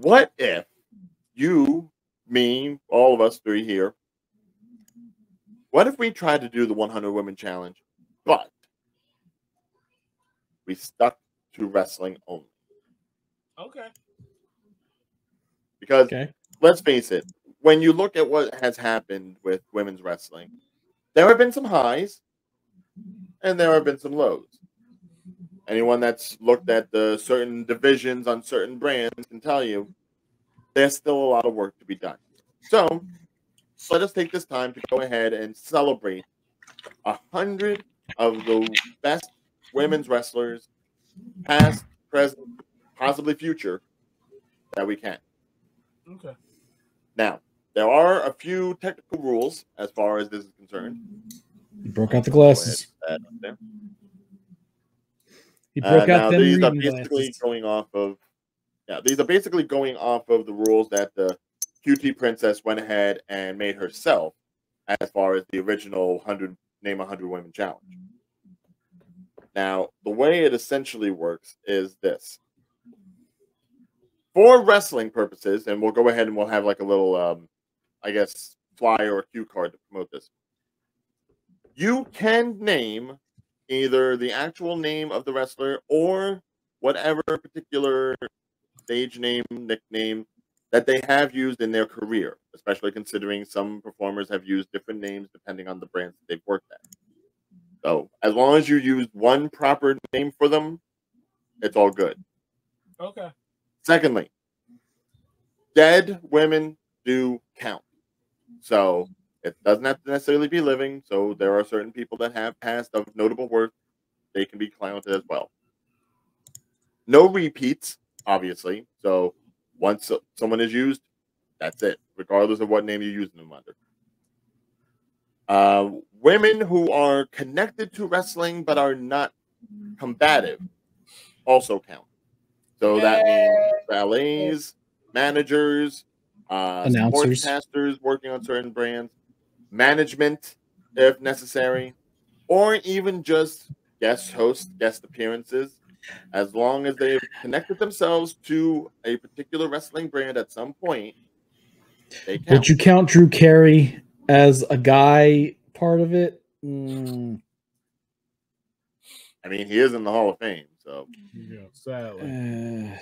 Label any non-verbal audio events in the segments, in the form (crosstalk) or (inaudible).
What if you, me, all of us three here, what if we tried to do the 100 Women Challenge, but we stuck to wrestling only? Okay. Because Okay. let's face it, when you look at what has happened with women's wrestling, there have been some highs and there have been some lows. Anyone that's looked at the certain divisions on certain brands can tell you there's still a lot of work to be done. So let us take this time to go ahead and celebrate a hundred of the best women's wrestlers, past, present, possibly future, that we can. Okay. Now, there are a few technical rules as far as this is concerned. You broke out the Go ahead glasses. and add up there. He Uh, broke now out them these are basically glasses. going off of yeah, these are basically going off of the rules that the QT Princess went ahead and made herself as far as the original 100 name 100 women challenge. Now, the way it essentially works is this. For wrestling purposes, and we'll go ahead and we'll have like a little um I guess flyer or cue card to promote this. You can name either the actual name of the wrestler or whatever particular stage name, nickname that they have used in their career, especially considering some performers have used different names depending on the brands that they've worked at. So, as long as you use one proper name for them, it's all good. Okay. Secondly, dead women do count. So it doesn't have to necessarily be living. So there are certain people that have passed of notable worth. They can be counted as well. No repeats, obviously. So once someone is used, that's it, regardless of what name you're using them under. Uh, women who are connected to wrestling but are not combative also count. So that means valets, managers, uh, Announcers. sportscasters working on certain brands, management if necessary, or even just guest host, guest appearances. As long as they've connected themselves to a particular wrestling brand at some point, they count. Would you count Drew Carey as a guy part of it? Mm, I mean, he is in the Hall of Fame, so Yeah. Sadly. uh,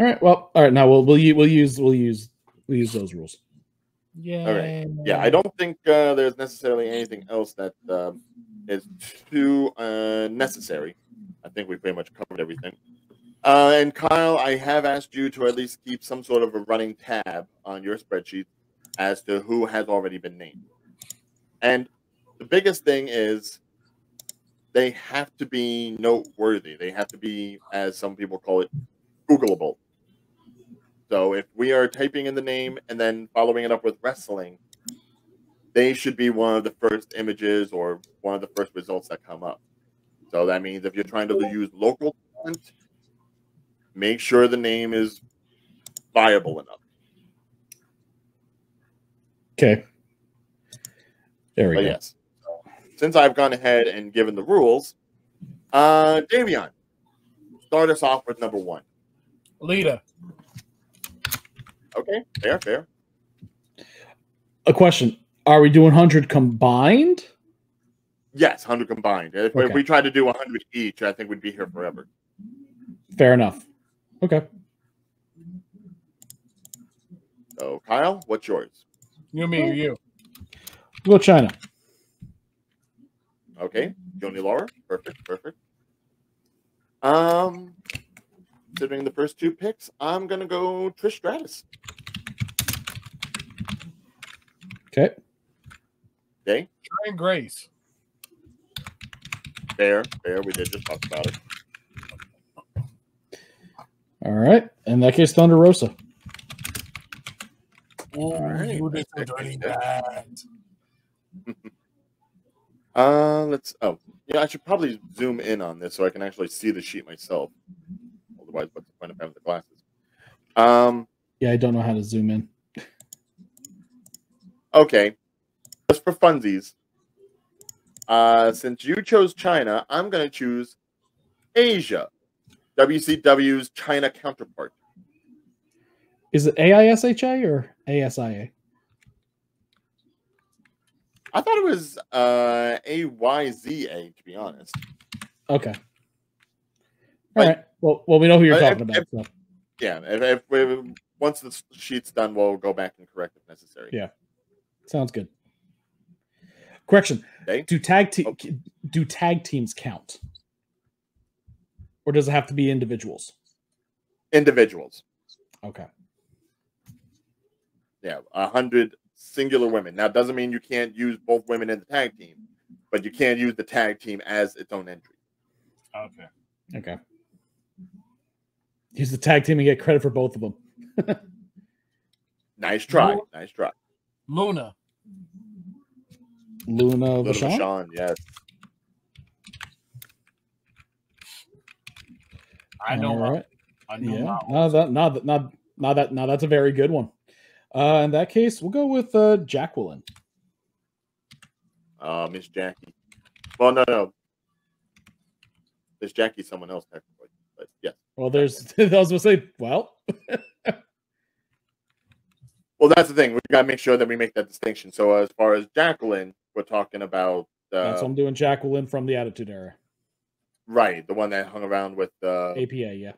(sighs) all right. Well, all right. Now we'll we'll, u- we'll use we'll use we'll use those rules. Yeah. All right. yeah, I don't think uh, there's necessarily anything else that um, is too uh, necessary. I think we pretty much covered everything. Uh, and Kyle, I have asked you to at least keep some sort of a running tab on your spreadsheet as to who has already been named. And the biggest thing is they have to be noteworthy. They have to be, as some people call it, Googleable. So if we are typing in the name and then following it up with wrestling, they should be one of the first images or one of the first results that come up. So that means if you're trying to use local talent, make sure the name is viable enough. Okay. There we But go. yes, since I've gone ahead and given the rules, uh, Dayveonne, start us off with number one. Lita. Okay, fair, fair. A question: Are we doing hundred combined? Yes, 100 combined. If, if we tried to do 100 each, I think we'd be here forever. Fair enough. Okay. So, Kyle, what's yours? You, me, or you. We'll go Chyna. Okay, Joanie Laurer. Perfect, perfect. Um, considering the first two picks, I'm gonna go Trish Stratus. Okay. Okay, Trent Grace. fair, fair. We did just talk about it. All right. In that case, Thunder Rosa. Ooh, right. you did dirty bad. (laughs) Uh, let's. Oh, yeah. I should probably zoom in on this so I can actually see the sheet myself. Otherwise, what's the point of having the glasses? Um. Yeah, I don't know how to zoom in. Okay. Just for funsies. Uh, since you chose Chyna, I'm gonna choose Asia. WCW's Chyna counterpart. Is it AISHA or ASIA? I thought it was uh, AYZA, to be honest. Okay. All Like- right. Well, well, we know who you're talking if- about. so. Yeah, if, if we, once the sheet's done, we'll go back and correct if necessary. Yeah. Sounds good. Correction. Okay. Do tag te- Oh. do tag teams count? Or does it have to be individuals? Individuals. Okay. Yeah, a hundred singular women. Now, it doesn't mean you can't use both women in the tag team, but you can't use the tag team as its own entry. Okay. Okay. Use the tag team and get credit for both of them. (laughs) Nice try. Well- Nice try. Luna. Luna Little Vachon? Vachon, yes. I know. All my- right. I know. Yeah. my- No, that not that not not that now that's a very good one. Uh in that case, we'll go with uh Jacqueline. Uh, Miss Jackie. Well, no, no. Miss Jackie, someone else technically, but yes. Well, there's (laughs) I was gonna say, well, (laughs) Well, that's the thing. We got to make sure that we make that distinction. So, as far as Jacqueline, we're talking about that's uh, what I'm doing Jacqueline from the Attitude Era. right, the one that hung around with uh, APA, yeah.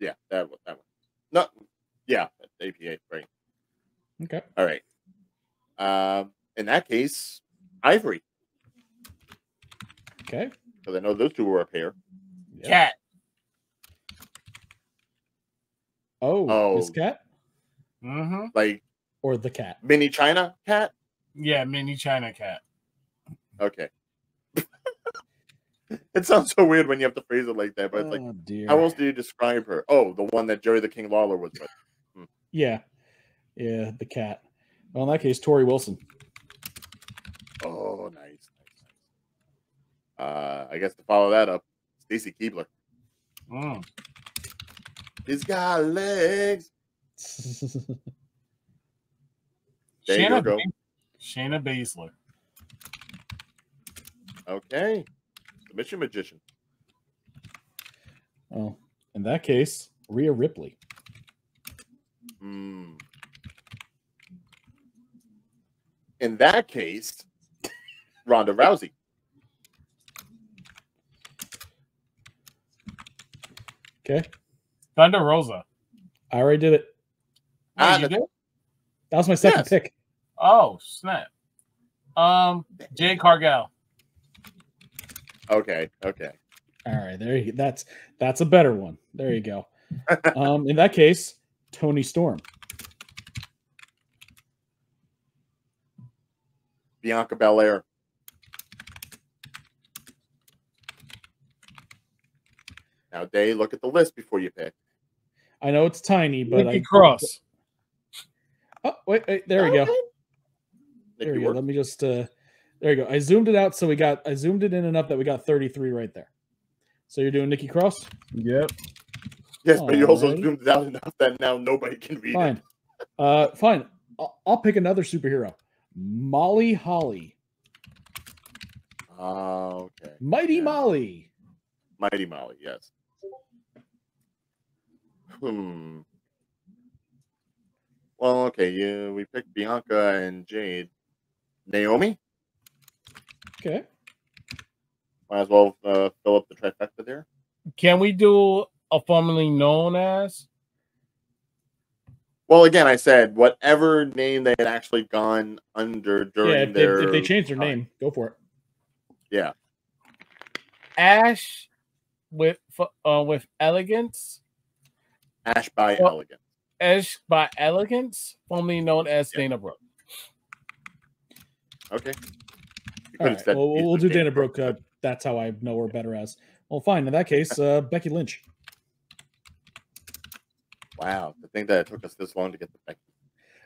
yeah, that one, that one. No, yeah, APA, right. Okay. All right. Um, in that case, Ivory, Okay. because I know those two were a pair. Yeah. Cat. Oh, Oh. Miss Cat Mm-hmm. Like or the cat? mini China cat. Yeah, mini China cat. Okay. (laughs) it sounds so weird when you have to phrase it like that, but it's like, oh, dear. how else do you describe her? Oh, the one that Jerry the King Lawler was with. Yeah. Yeah, the cat. Well, in that case, Torrie Wilson. Oh, nice, nice, nice. Uh, I guess to follow that up, Stacy Keibler. Mm. He's got legs. (laughs) There you go. Ba- Shayna Baszler. Okay. The Mission Magician. oh, in that case, Rhea Ripley. Hmm. In that case, Ronda Rousey. Okay. Thunder Rosa. I already did it. Wait, Ah, you did? That was my second Yes. pick. Oh, snap. Um, Jade Cargill. Okay, okay. All right, there you that's that's a better one. There you go. (laughs) um, in that case, Toni Storm. Bianca Belair. Now, Day, look at the list before you pick. I know it's tiny, but Nikki I, Cross. Oh, wait, wait, there we go. There Nikki we go. work. Let me just uh there you go. I zoomed it out so we got I zoomed it in enough that we got 33 right there. So you're doing Nikki Cross? Yep. Yes, but you also Alrighty. zoomed it out enough that now nobody can read Fine. it. Uh fine. I'll, I'll pick another superhero. Molly Holly. Oh, okay. Mighty Yeah. Molly. Mighty Molly, yes. Hmm. Well, okay, yeah, we picked Bianca and Jade. Naomi? Okay. Might as well uh, fill up the trifecta there. Can we do a formerly known as? Well, again, I said whatever name they had actually gone under during Yeah, if, their if they change their name, go for it. Yeah. Ash with uh with elegance. Ash by Well- Elegant. Ash by elegance, formerly known as Yeah. Dana Brooke. Okay. You right. Well, we'll do Dana Brooke. Uh, that's how I know her better as. Well, fine. In that case, (laughs) uh, Becky Lynch. Wow, to think that it took us this long to get the Becky.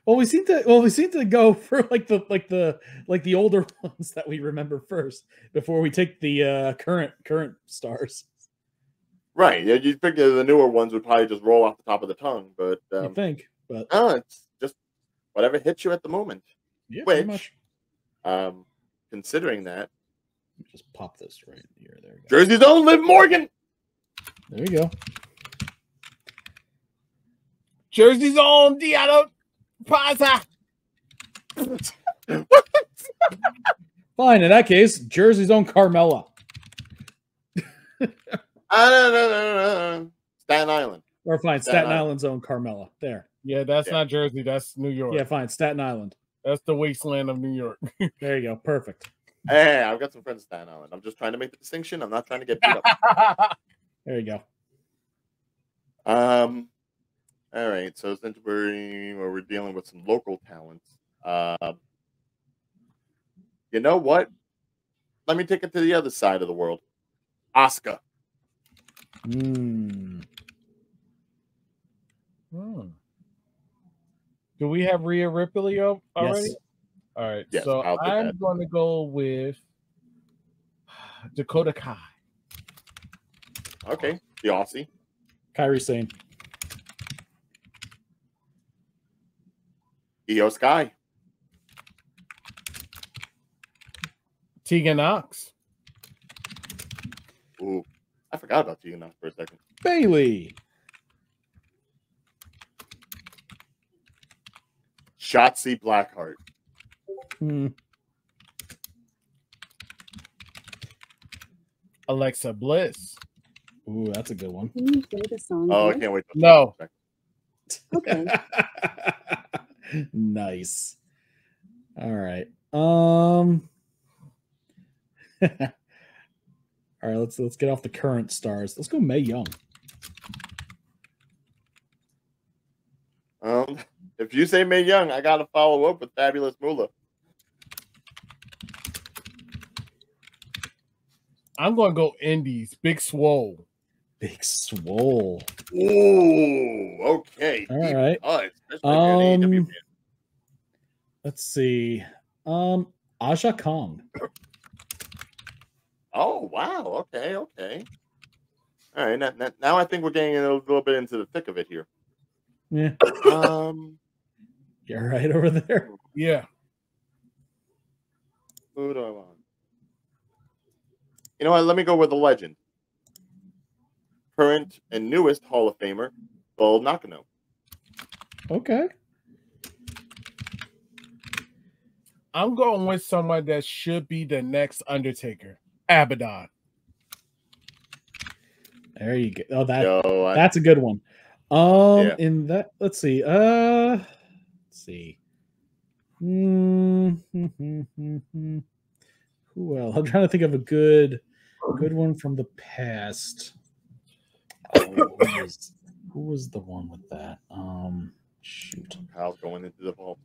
Well, we seem to well, we seem to go (laughs) for like the like the like the older (laughs) ones that we remember first before we take the uh current current stars. Right. Yeah, you'd figure the newer ones would probably just roll off the top of the tongue, but you um, think, but no, it's just whatever hits you at the moment. yeah, pretty which- much. Um, considering that Just pop this right here. There we go. Jersey's own Liv Morgan. There you go. Jersey's own Diallo Plaza. (laughs) Fine. In that case, Jersey's own Carmella. (laughs) Ah, no, no, no, no, no. Staten Island. Or fine, Staten Staten Island. Island's own Carmella. There. Yeah, that's Yeah. not Jersey. That's New York. Yeah, fine. Staten Island. That's the wasteland of New York. (laughs) There you go. Perfect. Hey, I've got some friends in Staten Island. I'm just trying to make the distinction. I'm not trying to get beat up. (laughs) There you go. Um, all right. So since we're well, we're dealing with some local talents, uh, you know what? Let me take it to the other side of the world. Oscar. Mm. Hmm. Do we have Rhea Ripley up already? Yes. All right. Yes, so I'll I'm going to go with Dakota Kai. Okay, the Aussie. Kairi Sane. Iyo Sky. Tegan Knox. Ooh, I forgot about you now for a second. Bayley. Shotzi Blackheart. Hmm. Alexa Bliss. Ooh, that's a good one. Can you play the song? Oh, I can't wait. No. Okay. (laughs) nice. All right. Um (laughs) All right, let's let's get off the current stars. Let's go Mae Young. Um, if you say Mae Young, I gotta follow up with Fabulous Moolah. I'm going to go Indies. Big Swole. Big Swole. Ooh, okay. All Deep right. cuts, especially if you're an AEW Um. Let's see. Um Aja Kong. Oh wow. Okay. Okay. All right. Now, now- now I think we're getting a little bit into the thick of it here. Yeah. Um, (laughs) You're right over there. Yeah. who do I want? You know what? Let me go with the legend, current and newest Hall of Famer, Bull Nakano. Okay. I'm going with someone that should be the next Undertaker. Abaddon. There you go. Oh, that Yo, I, that's a good one. Um Yeah. in that let's see. Uh let's see. Hmm, (laughs) Who else? I'm trying to think of a good good one from the past. Oh, who, was, who was the one with that? Um shoot. Kyle's going into the vault.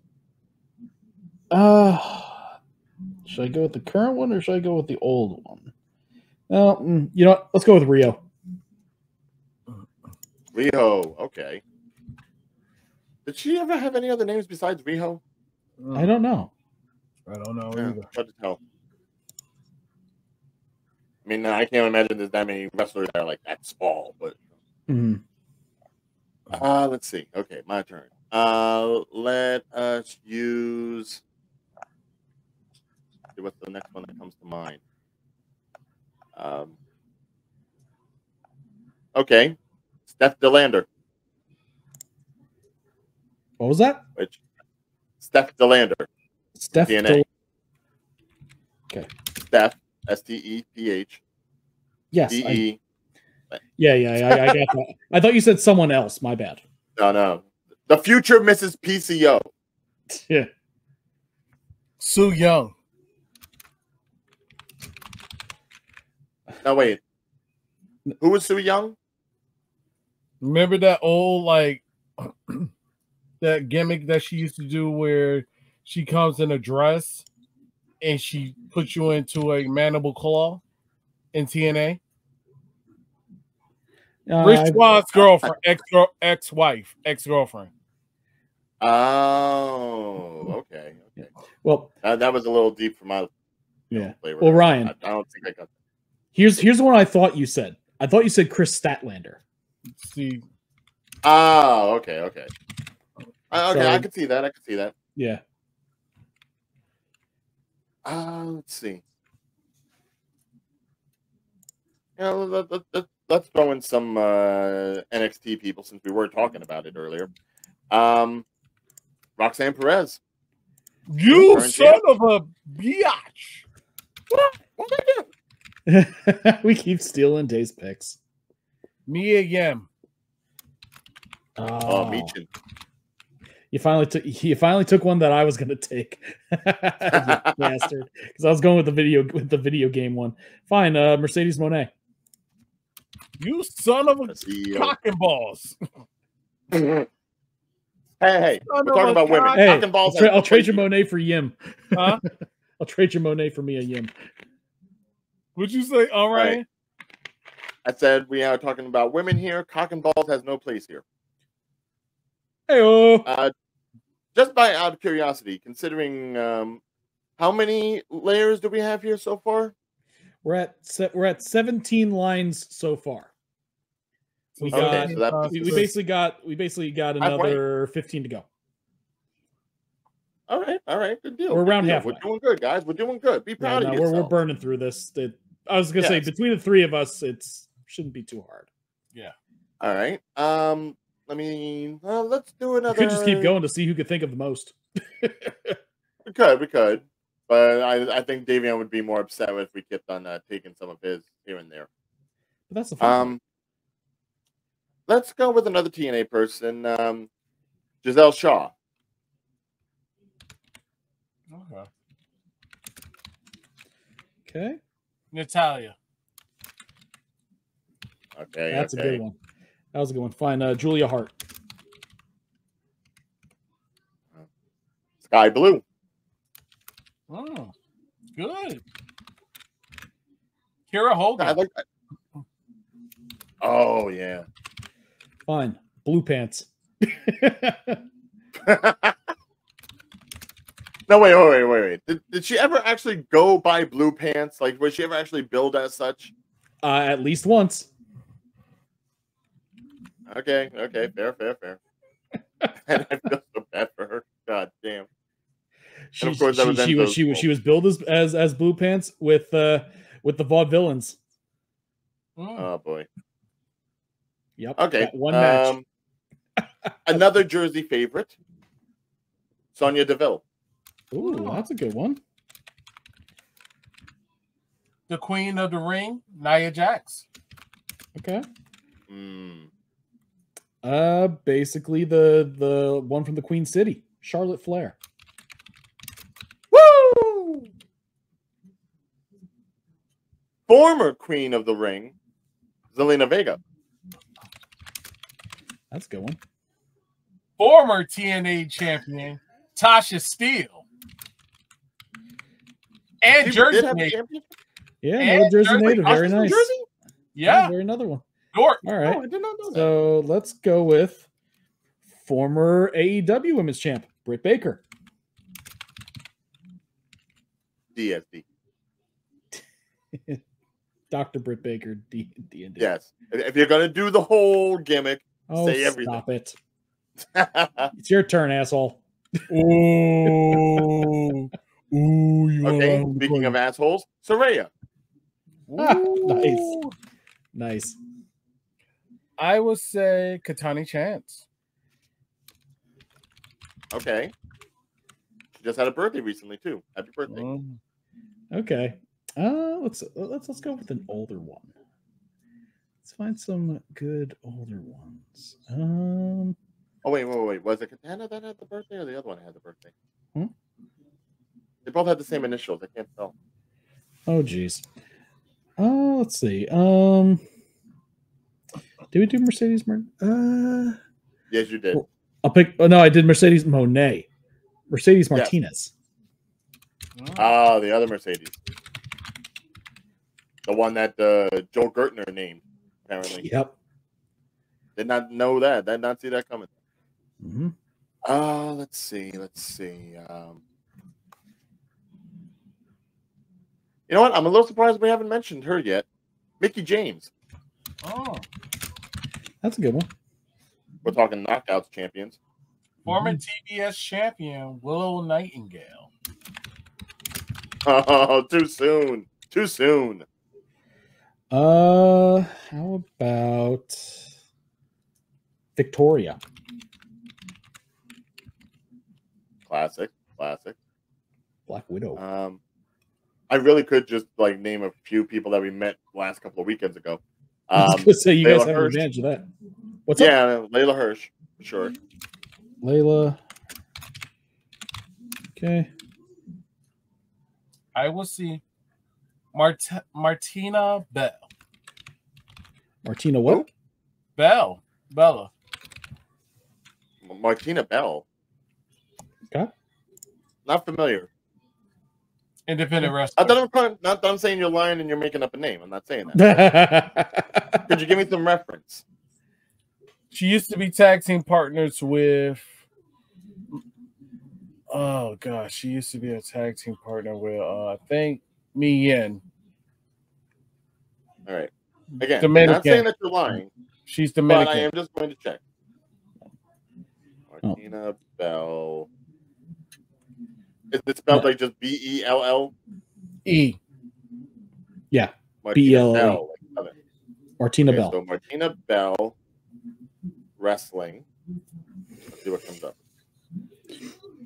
Uh should I go with the current one or should I go with the old one? Well, mm, you know what? Let's go with Rio. Riho. Okay. Did she ever have any other names besides Riho? I don't know. I don't know Yeah, either. hard to tell. I mean, I can't imagine there's that many wrestlers that are like that small, but Mhm. uh let's see. Okay, my turn. Uh let us use see what's the next one that comes to mind. Um Okay. Steph De Lander, What was that? which Steph De Lander. Steph DNA. Del- Steph S T E P H yes. D I- E yeah, yeah, yeah, I, I got that. I thought you said someone else. My bad. No, no. The future Mrs. PCO. (laughs) Yeah. Su Yung. No, wait. Who was Su Yung? Remember that old like (clears throat) that gimmick that she used to do where she comes in a dress and she puts you into a mandible claw in TNA? Uh, Rich I- Swan's girlfriend, ex ex wife, ex girlfriend. Oh, okay. Okay. well, That, that was a little deep for my yeah. flavor. Well. Ryan. I, I don't think I got Here's here's the one I thought you said. I thought you said Kris Statlander. Let's See, Oh, okay, okay. Uh, okay, I So- could see that. I could see that. Yeah. Uh, let's see. Yeah, let, let, let, let's throw in some uh, NXT people since we were talking about it earlier. Um, Roxanne Perez. You Current son of a biatch. What? What did I do? (laughs) we keep stealing Day's picks. Mia Yim. Oh, Oh, too. you finally took you finally took one that I was gonna take. (laughs) you (laughs) bastard. Because I was going with the video with the video game one. Fine, uh Mercedes Moné. You son of a Let's see, cock and balls. hey, hey, Son we're talking about women. cock- Hey, Cock and balls I'll, tra- I'll trade place your. Moné for Yim. Huh? I'll trade your Moné for me a Yim. Would you say all right? Right. I said we are talking about women here. Cock and balls has no place here. Hey oh Uh, just by out of curiosity, considering um, how many layers do we have here so far? we're at we're at 17 lines so far. We Okay, got so we, we basically got we basically got another 15 to go. All right, all right, good deal. We're around halfway. We're doing good, guys. We're doing good. Be proud no, of we're, we're burning through this. It, I was gonna say between the three of us, it's shouldn't be too hard. Yeah. All right. Um, let me. Well, let's do another. We another. could just keep going to see who could think of the most. We could, we could, but I, I think Dayveonne would be more upset if we kept on uh, taking some of his here and there. But that's the fun. Um, let's go with another TNA person, um, Gisele Shaw. Okay. okay, Natalia. Okay, that's okay. a good one. That was a good one. Fine, uh, Julia Hart. Skye Blue. Oh, good. Kiera Hogan. I like that. Oh yeah. Fine, Blue Pants. (laughs) (laughs) no, wait, wait, wait, wait, wait. Did, did she ever actually go by blue pants? Like, was she ever actually billed as such? uh, at least once. Okay, okay, fair, fair, fair. (laughs) and I feel so bad for her. God damn. She, of course, that she, was she was she was she was billed as as, as Blue Pants with uh with the vaudevillains. Mm. Oh boy. Yep. Okay. one match. um, another (laughs) Jersey favorite, Sonya Deville. Ooh, that's a good one. the Queen of the Ring, Nia Jax. Okay. Mm, Uh, basically the the one from the Queen City, Charlotte Flair. Woo! Former Queen of the Ring, Zelina Vega. That's a good one. Former TNA champion, Tasha Steele. And Jersey did have a native. Yeah, And another Jersey Jersey- native. Very nice. Jersey? Yeah, very another one. York. All right. Oh, right. I did not know that. So let's go with former AEW Women's Champ Britt Baker. DSD. Dr. (laughs) Britt Baker, D D and D. Yes. If if you're gonna do the whole gimmick, Oh, Say everything. stop it. (laughs) It's your turn, asshole. Ooh. (laughs) Ooh, you Speaking of assholes, Soraya. (laughs) Ah, nice. Nice. I would say Katana Chance. Okay. She just had a birthday recently too. Happy birthday. Mm. Okay. Uh let's let's let's go with an older one. Let's find some good older ones. Um Oh wait, wait, wait. Was it Katana that had the birthday or the other one had the birthday? Hmm? They both have the same initials. I can't tell. oh geez. Uh let's see. Um did we do Mercedes Mer- uh Yes, you did. I'll pick oh no, I did Mercedes Moné. Mercedes Yes. Martinez. Mm. Ah, the other Mercedes. The one that uh, Joe Gertner named, apparently. Yep. Did not know that. Did not see that coming. hmm Uh, let's see. Let's see. Um, you know what? I'm a little surprised we haven't mentioned her yet. Mickie James. Oh. That's a good one. We're talking knockouts champions. Former TBS champion, Willow Nightingale. Oh, (laughs) too soon. Too soon. Uh, how about Victoria? Classic, classic. Black Widow. Um, I really could just like name a few people that we met last couple of weekends ago. (laughs) I was Um, gonna say you guys have an Hirsch. advantage of that. What's up, yeah, Leyla Hirsch, for sure. Leyla? Okay. I will see Mart- Martina Bell. Martina, what? Who? Bell. Bella. Martina Bell. Okay. Not familiar. Independent Not wrestler. that I'm not that I'm saying you're lying and you're making up a name. I'm not saying that. (laughs) Could you give me some reference? She used to be tag team partners with. Oh gosh, she used to be a tag team partner with uh, I think Mi Yin. All right. Again, Dominican. not saying that you're lying, She's but I am just going to check. Martina Bell. Is it spelled No. like just B E L L? E. yeah. Bell, like other- Martina Okay, Bell. So Martina Bell wrestling. Let's see what comes up.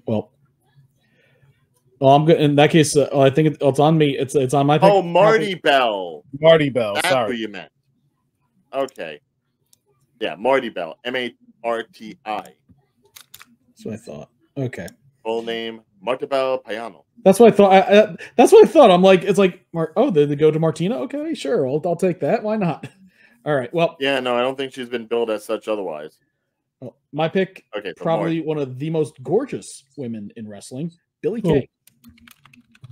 Well, well, I'm good. In that case, uh, I think it, it's on me. It's it's on my. pick. Oh, Marti Belle. Marti Belle. That's who sorry. you meant. Okay. Yeah, Marti Belle. M A R T I. That's what I thought. Okay, Full name Marta Bell Payano. that's what I thought. I, I, that's what I thought. I'm like, it's like, Mar- oh, did they go to Martina? Okay, sure, I'll, I'll take that. Why not? (laughs) All right. Well, Yeah, no, I don't think she's been billed as such otherwise. well, my pick, Okay, so probably Marti. one of the most gorgeous women in wrestling, Billie Who? Kay.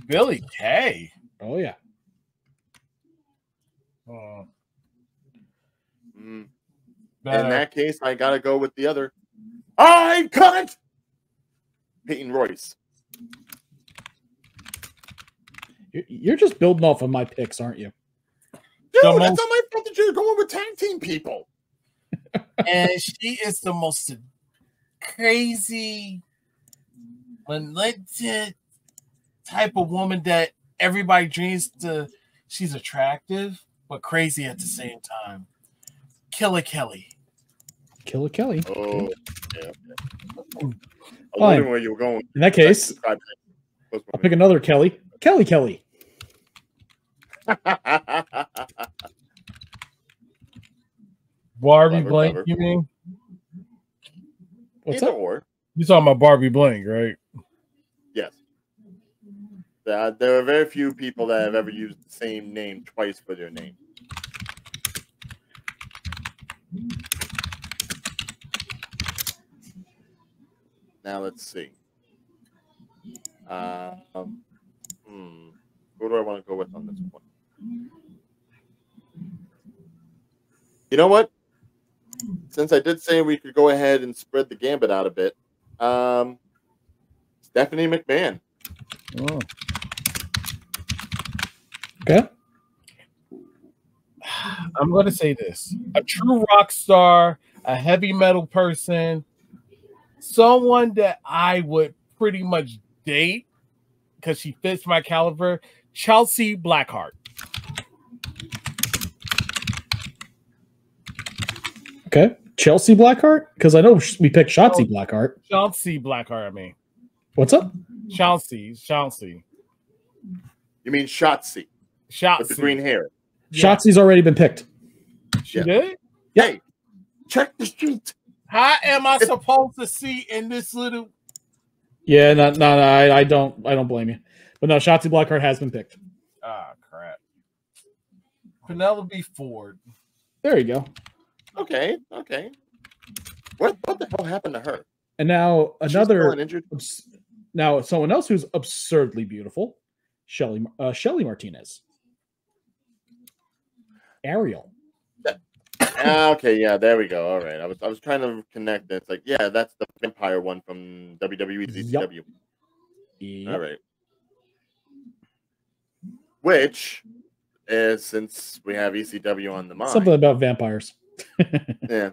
Billie Kay. Oh yeah, Oh, Mm, in that case, I gotta go with the other. I cut it. Peyton Royce. You're- you're just building off of my picks, aren't you? Dude, The that's most- not my fault that you're going with tag team people. (laughs) and she is the most crazy, malicious type of woman that everybody dreams to. She's attractive but crazy at the same time. Killer Kelly. Killer Kelly. Oh, yeah. I was Fine. wondering where you were going. In that case, I'll pick another Kelly. Kelly Kelly. (laughs) Barbie Clever, Blank, clever. you mean? What's Either up? or. You talking about Barbie Blank, right? Yes. Uh, there are very few people that have ever used the same name twice for their name. Now let's see. Um, hmm. Who do I want to go with on this one? You know what? Since I did say we could go ahead and spread the gambit out a bit, um, Stephanie McMahon. Oh. Okay. I'm going to say this a true rock star, a heavy metal person, someone that I would pretty much date because she fits my caliber, Chelsea Blackheart. Okay. Chelsea Blackheart? Because I know we picked Shotzi Blackheart. Chelsea Blackheart, I mean. What's up? Chelsea, Chelsea. You mean Shotzi Shotzi. with the green hair? Yeah. Shotzi's already been picked. She Yeah. did? Hey, check the street. How am I supposed to see in this little Yeah, no, no, no I, I don't, I don't blame you. But no, Shotzi Blackheart has been picked. Ah crap. Penelope Ford. There you go. Okay, okay. What what the hell happened to her? And now another. injured. abs- Now someone else who's absurdly beautiful, Shelly, uh, Shelly Martinez. Ariel. Ah, okay, yeah, there we go. All right, I was I was trying to connect. it. It's like, yeah, that's the vampire one from WWE Yup. ZCW. Yep. All right. Which is since we have ECW on the mind. Something about vampires. (laughs) Yeah.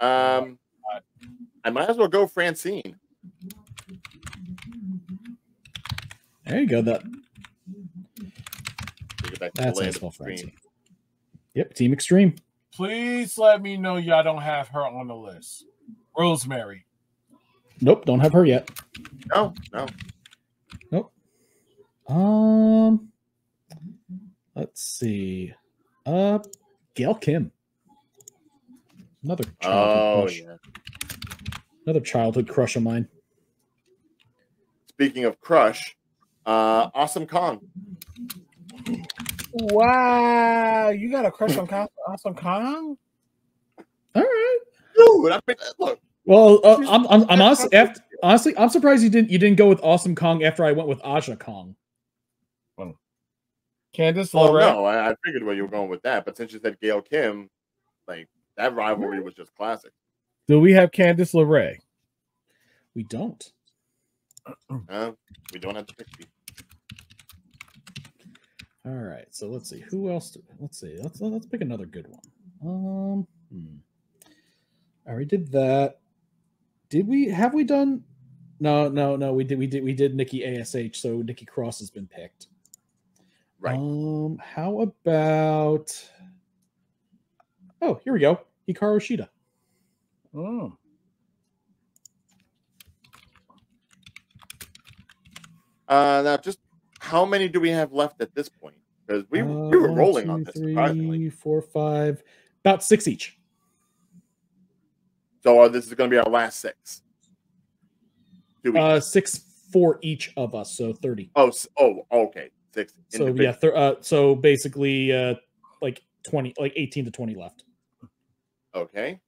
Um, I might as well go Francine. There you go. That To get back to the that's how land I of spell the green. Francine. Yep, Team Extreme. Please let me know y'all don't have her on the list. Rosemary. Nope, don't have her yet. No, no. Nope. Um, let's see. Uh, Gail Kim. Another childhood Oh crush. yeah. Another childhood crush of mine. Speaking of crush, uh, Awesome Kong. Wow, you got a crush on Con- Awesome Kong? All right. Dude, I mean, look. Well, uh, I'm, I'm, I'm honestly, (laughs) after, honestly, I'm surprised you didn't you didn't go with Awesome Kong after I went with Aja Kong. Candice Well, LeRae. no, I, I figured where you were going with that, but since you said Gail Kim, like that rivalry was just classic. Do we have Candice LeRae? We don't. Uh, we don't have to pick these. All right. So let's see who else. Do, let's see. Let's let's pick another good one. Um. Hmm. I already did that. Did we have we done? No, no, no. We did. We did. We did Nikki Ash. So Nikki Cross has been picked. Right. Um. How about? Oh, here we go. Hikaru Shida. Mm. Uh, now, just how many do we have left at this point? Because we, Uh, we were one, rolling two, on this, three, four, five, about six each. So uh, this is going to be our last six. Do we? Uh, six for each of us, so thirty. oh, oh, okay, six. So yeah, uh, so basically, uh, like twenty, like eighteen to twenty left. Okay.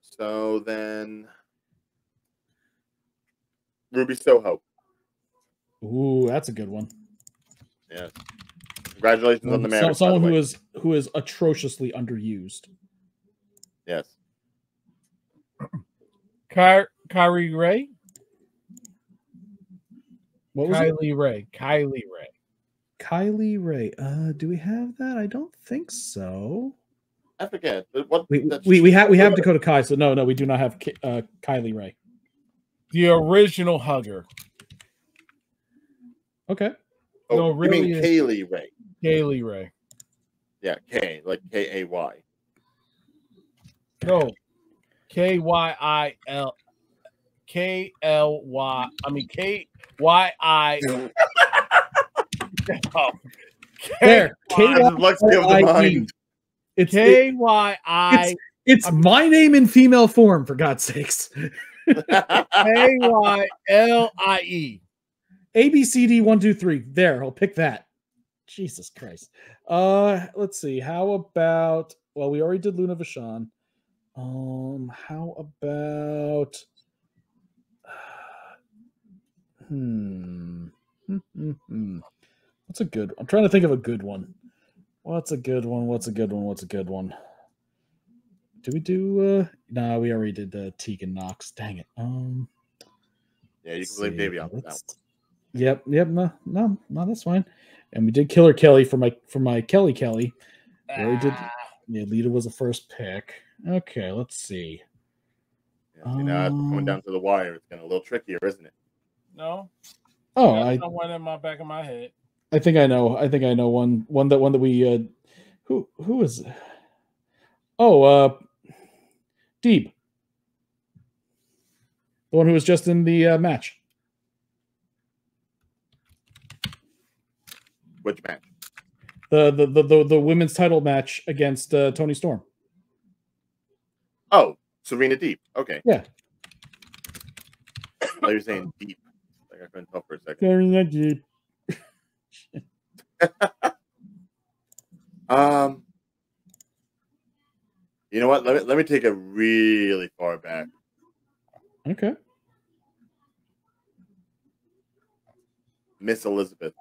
So then, Ruby Soho. Ooh, that's a good one. Yes. Congratulations on the So- marriage. by the someone who way. is who is atrociously underused. Yes. (clears throat) Ky- Kyrie Ray? What was it? Kylie Rae. Kylie Rae. Kylie Rae. Uh, do we have that? I don't think so. I forget. What We we we have we have Dakota Kai, so no, no, we do not have Ki- uh, Kylie Rae. The original hugger. Okay. Oh, no, you mean Kaylee Ray? Kaylee Ray. Yeah, K like K A Y. No. K Y I L K L Y. I mean K Y I. (laughs) There. K This is Lexi of the mind. It's it- K Y I it's my name in female form for God's sakes. (laughs) K Y L I E. A B C D one two three. There, I'll pick that. Jesus Christ. Uh, let's see. How about? Well, we already did Luna Vachon. Um, how about? (sighs) Hmm. Hmm. (laughs) What's a good? I'm trying to think of a good one. What's a good one? What's a good one? What's a good one? Do we do? uh Nah, we already did uh, Tegan Knox. Dang it. Um. Yeah, you can leave see, Davey on that one. Yep, yep, no, no, no, that's fine. And we did Killer Kelly for my for my Kelly Kelly. We did. Ah, Yeah, Lita was the first pick. Okay, let's see. Yeah, see, now it's coming Um, down to the wire. It's getting a little trickier, isn't it? no. Oh, That's I the one in my back of my head. I think I know. I think I know one one that one that we uh who who is Oh, uh Deeb. The one who was just in the uh, match. Which match? The the the the, the women's title match against uh, Toni Storm. Oh, Serena Deeb. Okay. Yeah. I thought you were saying deep. Like I couldn't tell for a second. Very Deeb. (laughs) Um, you know what? Let me let me take it really far back. Okay. Miss Elizabeth,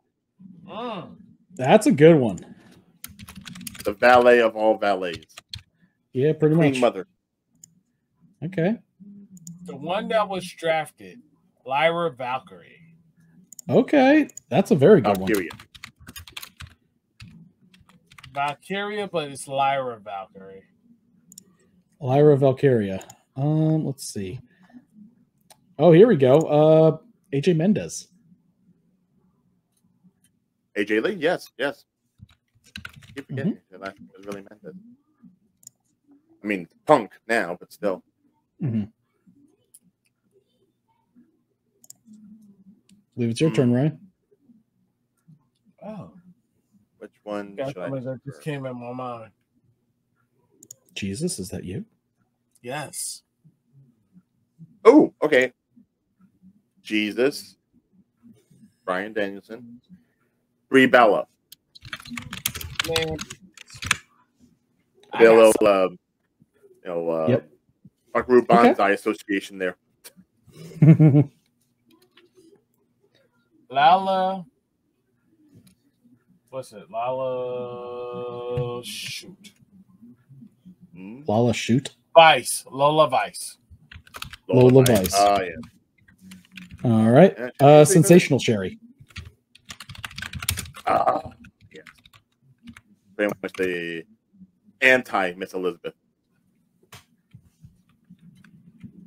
Mm. That's a good one. the valet of all valets, Yeah, pretty Queen much. Mother. Okay. The one that was drafted, Lyra Valkyrie. Okay. That's a very good one. Valkyria. Valkyria, but it's Lyra Valkyrie. Lyra Valkyria. Um, let's see. Oh, here we go. Uh AJ Mendez. AJ Lee. Yes, yes. keep forgetting that last name was really Mendez. I mean, Punk now, but still. Mhm. believe it's your turn, Ryan. Oh, Which one got should I? that just came in my mind. Jesus, is that you? Yes. Oh, okay. Jesus, Bryan Danielson, Brie Bella. Man. I Be a got little, uh, you know, uh, Yep. Buckaroo Okay. Banzai association there. (laughs) Lala. What's it? Lala. Shoot. Hmm? Lala shoot. Vice. Lola Vice. Lola Vice. Vice. Oh, yeah. All right. Uh, pretty good. sensational Sherri. Ah, yes. Very much the anti Miss Elizabeth.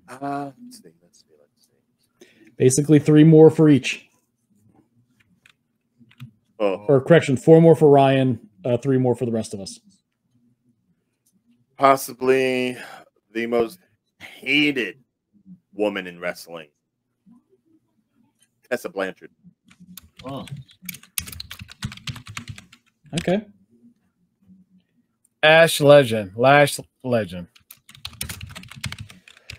Uh, let's see, let's see, let's see. Basically, three more for each. Oh, Or correction, four more for Ryan, uh, three more for the rest of us. possibly the most hated woman in wrestling. Tessa Blanchard. Mm. Okay. Ash Legend. Lash Legend.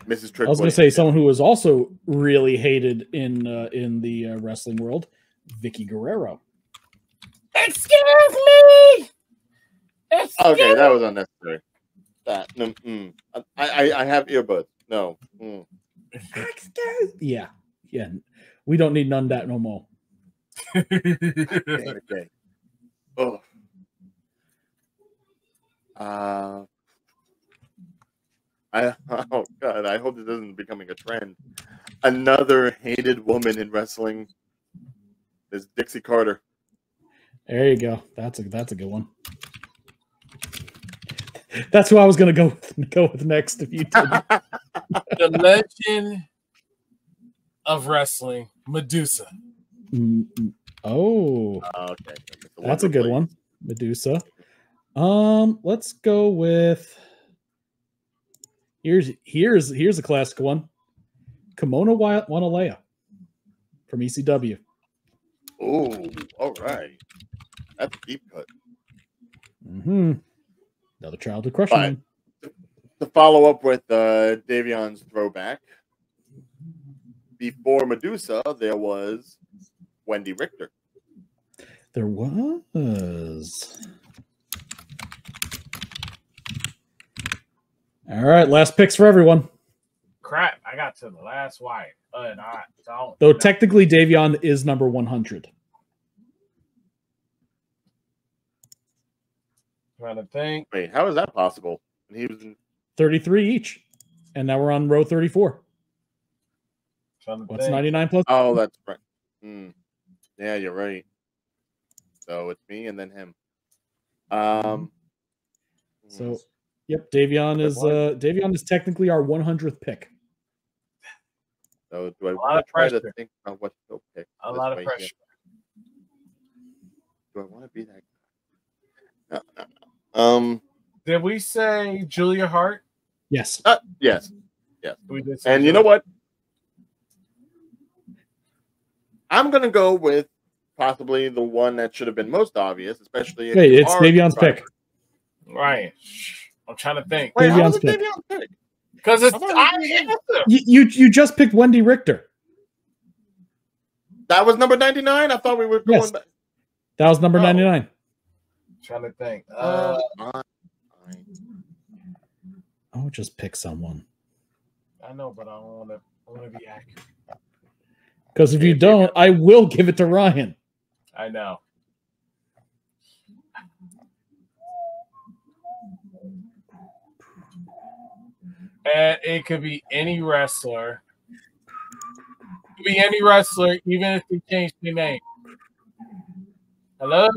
Mrs. Trick I was going to Williams. say someone who was also really hated in uh, in the uh, wrestling world, Vickie Guerrero. Excuse me. Excuse Okay, that was unnecessary. That no, mm. I, I I have earbuds. No. mm. Yeah, yeah. We don't need none that no more. okay. Oh. Uh, I (laughs) oh god, I hope this isn't becoming a trend. Another hated woman in wrestling is Dixie Carter. There you go. That's a that's a good one. That's who I was going to go with, go with next. If you did. (laughs) the legend of wrestling, Medusa. Mm. oh, okay, that's a good one, Medusa. Um, let's go with. Here's here's here's a classic one. Kimona Wa- Wanalaya from ECW. Oh, all right. That's a deep cut. hmm Another childhood crush. Fine. To follow up with uh, Dayveonne's throwback, before Medusa, there was Wendi Richter. There was. All right, last picks for everyone. Crap, I got to the last white. Uh, I don't. Though technically Dayveonne is number 100. Trying to think. Wait, how is that possible? He was in 33 each. And now we're on row 34. What's think. 99 plus? Oh, that's right. Hmm. Yeah, you're right. So it's me and then him. Um. So, yep, Dayveonne is uh Dayveonne is technically our 100th pick. so do I lot want of to try to think about what to pick? A lot of way here? pressure. Do I want to be that? guy? No, no, no. Um. Did we say Julia Hart? Yes. Uh, yes. We did say And you know what? I'm gonna go with possibly the one that should have been most obvious, especially if Wait, you it's are Dayveonne's pick. Right. I'm trying to think. Wait, how Dayveonne's was it pick. Dayveonne's pick? Because it's I I was Dayveonne's. answered. You, you you just picked Wendi Richter. That was number 99. I thought we were going Yes. back. That was number Oh. 99. Trying to think. Uh, Uh, fine. Oh, just pick someone. I know, but I don't want to. I want to be accurate. Because if you don't, I will give it to Ryan. I know. And it could be any wrestler. It could be any wrestler, even if they change their name. Hello?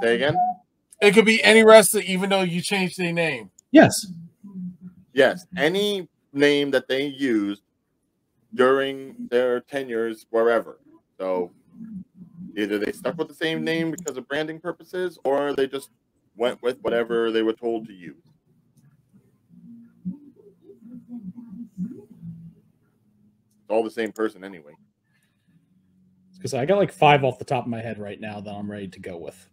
Say again. It could be any wrestler, even though you changed their name. Yes. Yes, any name that they used during their tenures wherever. So Either they stuck with the same name because of branding purposes, or they just went with whatever they were told to use. It's all the same person anyway. Because I got like five off the top of my head right now that I'm ready to go with.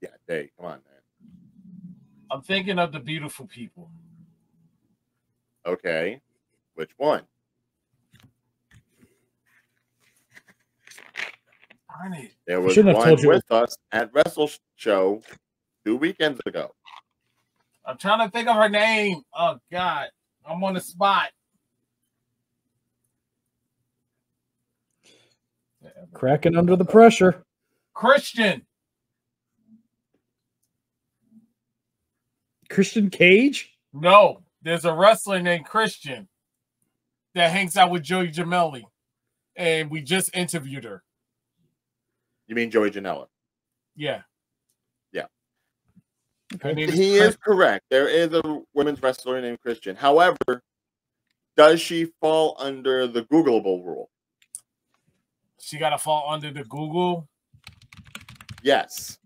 Yeah, hey, come on, man. I'm thinking of the beautiful people. Okay, which one? Darn it. There was shouldn't have one told you- with us at Wrestle Show two weekends ago. I'm trying to think of her name. Oh God, I'm on the spot. Cracking under the pressure. Christian. Christian Cage? No, there's a wrestler named Christian that hangs out with Joey Janela, and we just interviewed her. You mean Joey Janela? Yeah. Yeah. Her name He is correct. There is a women's wrestler named Christian. However, does she fall under the Googleable rule? She got to fall under the Google. Yes.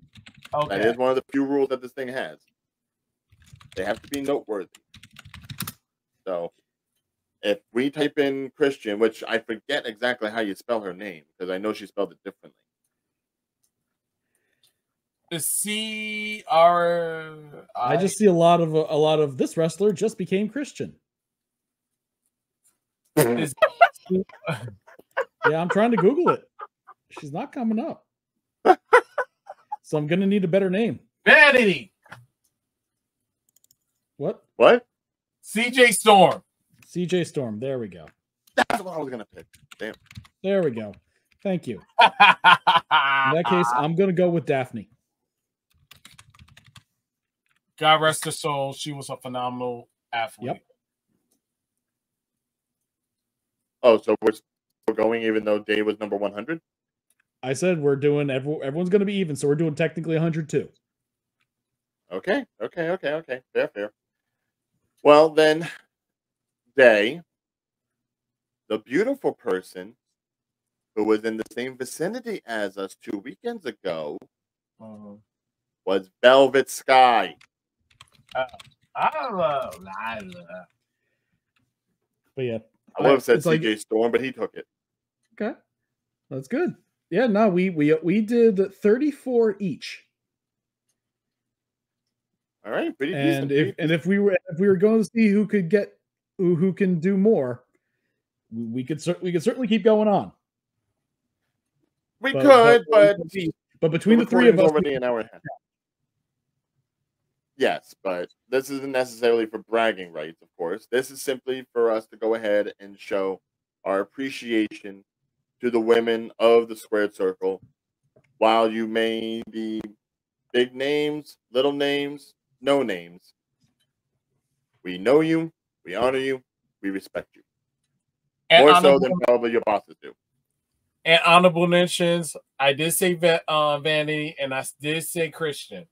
That Okay. is one of the few rules that this thing has. They have to be noteworthy. So, if we type in Christian, which I forget exactly how you spell her name because I know she spelled it differently. The C R. I just see a lot of a lot of this wrestler just became Christian. Is- (laughs) Yeah, I'm trying to Google it. She's not coming up. (laughs) So I'm gonna need a better name. Vanity. What? What? CJ Storm. CJ Storm. There we go. That's what I was gonna pick. There we go. Thank you. In (laughs) In that case, I'm gonna go with Daffney. God rest her soul. She was a phenomenal athlete. Yep. Oh, so we're still going even though Dave was number 100? I said we're doing every, everyone's gonna be even, so we're doing technically 102. Okay, okay, okay, okay. Fair, fair. Well, then, Day, the beautiful person who was in the same vicinity as us two weekends ago, Mhm. was Velvet Sky. Oh, I love, I love. But yeah, I would have said It's like- Storm, but he took it. okay, that's good. Yeah, no, we we we did 34 each, All right, pretty and decent. if and if we were if we were going to see who could get who who can do more, we we could cer- we could certainly keep going on. we but- could, but, but but between the three of us, already an hour and a half. Yes, but this isn't necessarily for bragging rights, of course. This is simply for us to go ahead and show our appreciation to the women of the squared circle. While you may be big names, little names, no names, we know you, we honor you, we respect you. And More so than probably your bosses do. and honorable mentions. I did say uh, Vanity, and I did say Christian.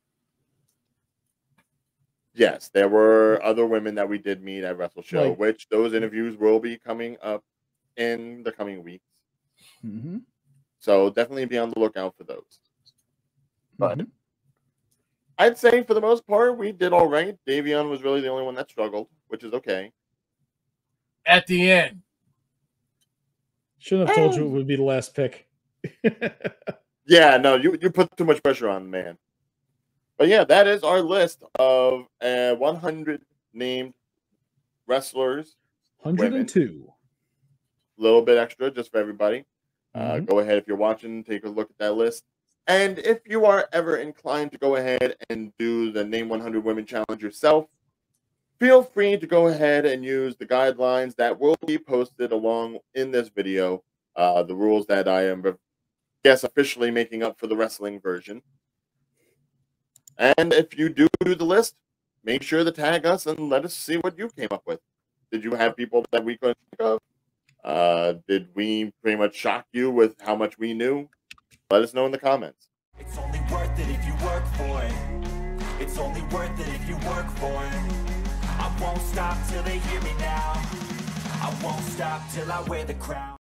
Yes, there were other women that we did meet at Wrestle Show, Like- which those interviews will be coming up in the coming weeks. Mhm, So definitely be on the lookout for those. But- mhm. I'd say for the most part, we did all right. Dayveonne was really the only one that struggled, which is okay. At the end, shouldn't have told you it would be the last pick. (laughs) Yeah, no, you, you put too much pressure on the man. But yeah, that is our list of uh, 100 named wrestlers. 102. A little bit extra just for everybody. Uh, Mhm. Go ahead if you're watching, take a look at that list. And if you are ever inclined to go ahead and do the Name 100 Women Challenge yourself, feel free to go ahead and use the guidelines that will be posted along in this video. Uh, the rules that I am, I guess, officially making up for the wrestling version. And if you do do the list, make sure to tag us and let us see what you came up with. Did you have people that we couldn't think of? Uh, did we pretty much shock you with how much we knew? Let us know in the comments. It's only worth it if you work for it. It's only worth it if you work for it. I won't stop till they hear me now. I won't stop till I wear the crown.